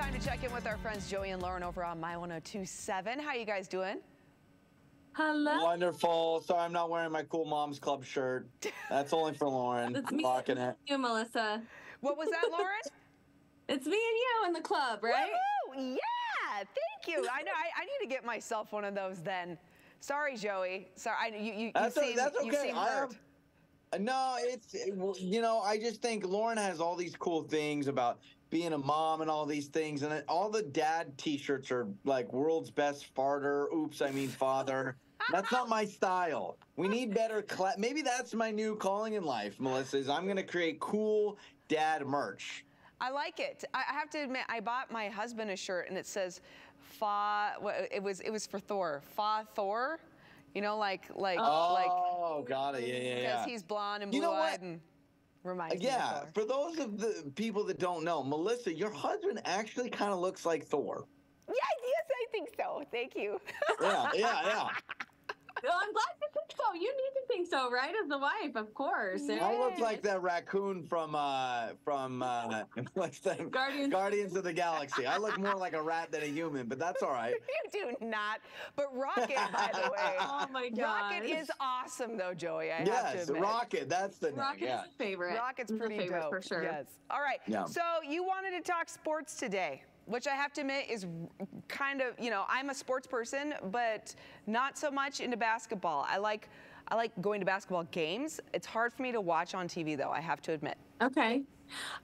time to check in with our friends Joey and Lauren over on My 1027. How you guys doing? Hello. Wonderful. Sorry, I'm not wearing my cool mom's club shirt. That's only for Lauren. That's me. Rocking it. You, Mellisa. What was that, Lauren? It's me and you in the club, right? Woohoo! Yeah, thank you. I know. I, I need to get myself one of those then. Sorry, Joey. Sorry, I, you, you, you That's o- seem, that's you okay. seem hurt. No, it's it- you know I just think Lauren has all these cool things about being a mom and all these things, and all the dad T-shirts are like world's best farter. Oops, I mean father. That's not my style. We need better. Cla- Maybe that's my new calling in life, Mellisa. Is I'm gonna create cool dad merch. I like it. I have to admit, I bought my husband a shirt and it says "Fa." what- It was it was for Thor. Fa Thor. You know, like like like Oh, got it. Yeah, yeah, because yeah. he's blonde and You know what? And reminds me Yeah, for those of the people that don't know, Mellisa, your husband actually kind of looks like Thor. Yeah, yes, I think so. Thank you. Yeah, yeah, yeah. Well, I'm glad you think so. You need to think so, right? As the wife, of course. Yeah. I look like that raccoon from uh from uh what's that? Guardians. Guardians of the Galaxy. I look more like a rat than a human, but that's all right. you do not. But Rocket, by the way. Oh my god. Rocket is awesome, though, Joey. I have to Yes. Rocket. That's the name. Rocket's Yeah. a favorite. Rocket's pretty favorite dope for sure. Yes. All right. Yeah. So you wanted to talk sports today, which I have to admit is kind of you know I'm a sports person, but not so much into basketball. I like I like going to basketball games. It's hard for me to watch on TV though. I have to admit. Okay.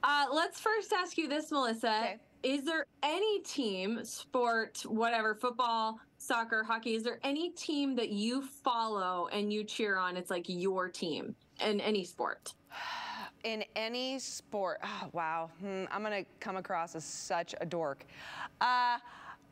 Uh, let's first ask you this, Mellisa. Okay. Is there any team, sport, whatever, football, soccer, hockey, is there any team that you follow and you cheer on? It's like your team in any sport. in any sport. Oh, wow, hmm, I'm gonna come across as such a dork. Uh,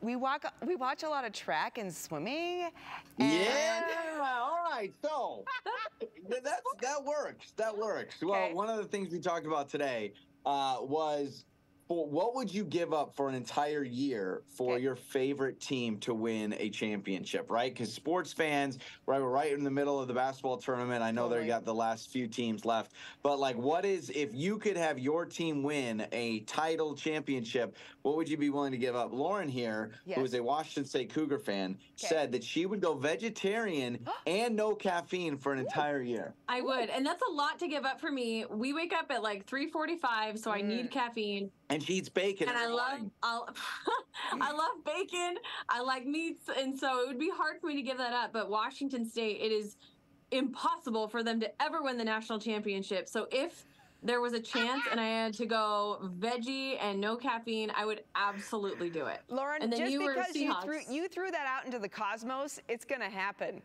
we walk, we watch a lot of track and swimming. And Yeah. All right. So th- that's that works. That works. Well, one of the things we talked about today uh, was for what would you give up for an entire year for Okay. your favorite team to win a championship? Right? Because sports fans, right, we're right in the middle of the basketball tournament. I know Totally. they got the last few teams left, but like, what is if you could have your team win a title championship? What would you be willing to give up? Lauren here, Yes. who is a Washington State Cougar fan, said that she would go vegetarian and no caffeine for an entire year. I would, and that's a lot to give up for me. We wake up at like 3:45, so I need mm. caffeine, And she eats bacon. and I love. I'll, love bacon. I like meats, and so it would be hard for me to give that up. But Washington State, it is impossible for them to ever win the national championship. So if there was a chance and I had to go veggie and no caffeine, I would absolutely do it. Lauren, and then just you because you threw you threw that out into the cosmos, it's gonna happen.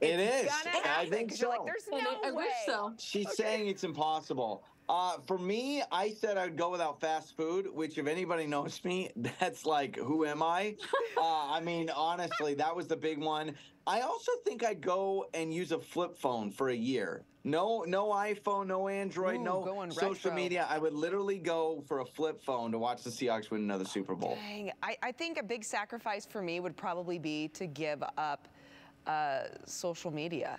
It is. Gonna I think so. Like, There's no I, I way. wish so. She's saying it's impossible. Uh, for me, I said I'd go without fast food, which, if anybody knows me, that's like, who am I? uh, I mean, honestly, that was the big one. I also think I'd go and use a flip phone for a year. No, no iPhone, no Android, Ooh, no social retro. media. I would literally go for a flip phone to watch the Seahawks win another Super Bowl. Dang, I, I think a big sacrifice for me would probably be to give up uh, social media.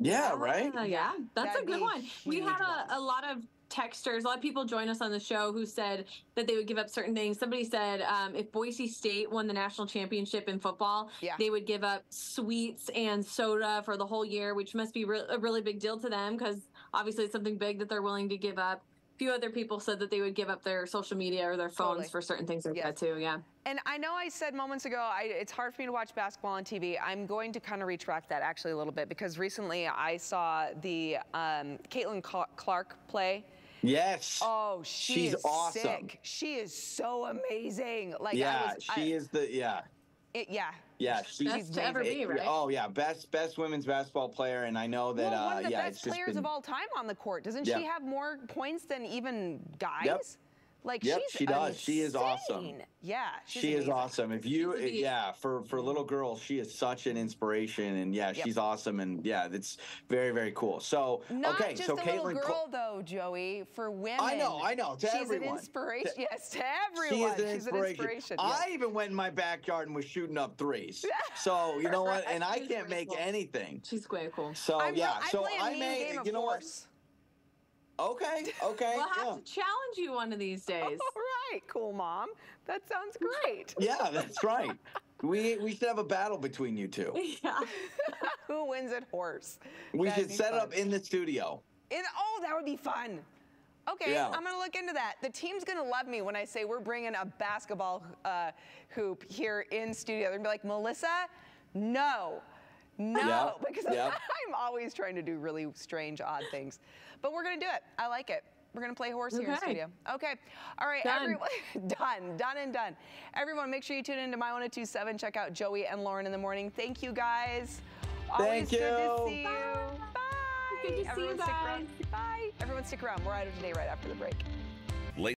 Yeah, right. Uh, yeah, that's That'd a good one. We had a, a lot of texters, a lot of people join us on the show who said that they would give up certain things. Somebody said um, if Boise State won the national championship in football, Yeah. they would give up sweets and soda for the whole year, which must be re- a really big deal to them because obviously it's something big that they're willing to give up. A few other people said that they would give up their social media or their phones Totally. for certain things like Yes. that too. Yeah. And I know I said moments ago, I, it's hard for me to watch basketball on TV. I'm going to kind of retract that actually a little bit because recently I saw the um, Caitlin Clark play. Yes. Oh, she She's is awesome. sick. She is so amazing. Like I yeah, was, she I- is the yeah. It, yeah. Yeah, she's Best to ever amazing. be, right? Oh yeah, best best women's basketball player, and I know that well, one uh, of the yeah, best players been, of all time on the court. Doesn't Yeah. she have more points than even guys? Yep. Like Yep, she's she does. She is awesome. Yeah, she's she is awesome. If you, She's eh, yeah, for for mm-hmm. little girls, she is such an inspiration, and yeah, Yep. she's awesome, and yeah, it's very very cool. So Not okay, just so a little Caitlin, girl though, Joey. For women, I know, I know, to she's everyone. an inspiration. To- yes, to everyone. she is an she's inspiration. an inspiration. I yes. even went in my backyard and was shooting up threes. so you know what? And I can't make grateful. anything. She's quite cool. So I'm, yeah, I so I a I mean may, game you know force. what? Okay, okay, We'll have yeah. to challenge you one of these days. All right. right, cool mom. That sounds great. Yeah, that's right. we we should have a battle between you two. Yeah. Who wins at horse? We That'd should be set it fun. up in the studio. In, oh, that would be fun. Okay, Yeah. I'm gonna look into that. The team's gonna love me when I say we're bringing a basketball uh, hoop here in studio. They're gonna be like, Mellisa, no, no, Yep, because yep. I'm always trying to do really strange, odd things. But we're gonna do it. I like it. We're gonna play horse here in the studio. Okay. All right, Done. everyone. done, done, and done. Everyone, make sure you tune into My 1027. Check out Joey and Lauren in the morning. Thank you guys. Always Thank good to you. see you. Bye. Bye. Good to see you Everyone stick around. guys. Bye. Everyone stick around. We're Idaho Today right after the break.